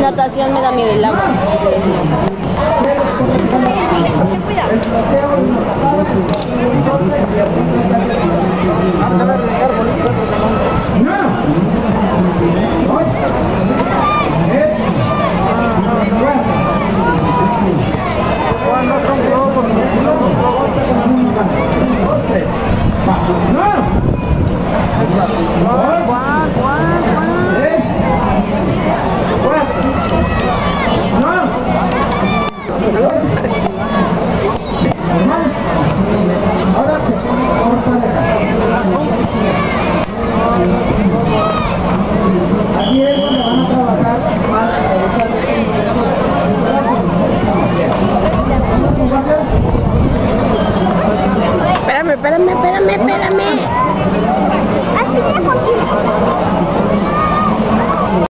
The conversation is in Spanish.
Natación me da miedo el agua. espérame, espérame, espérame, espérame.